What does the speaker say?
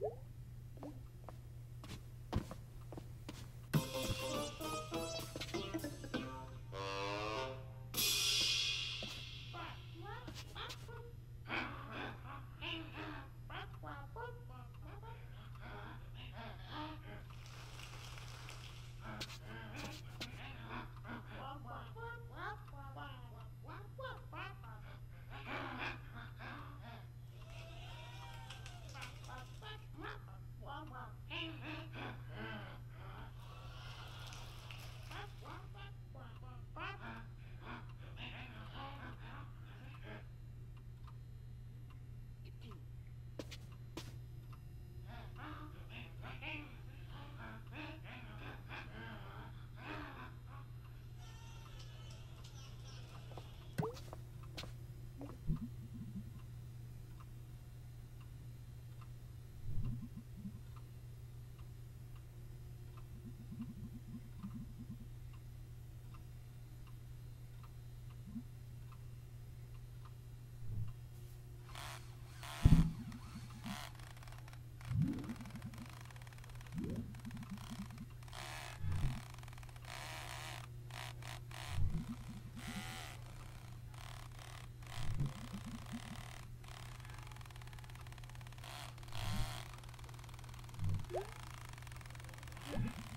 What? Mm-hmm.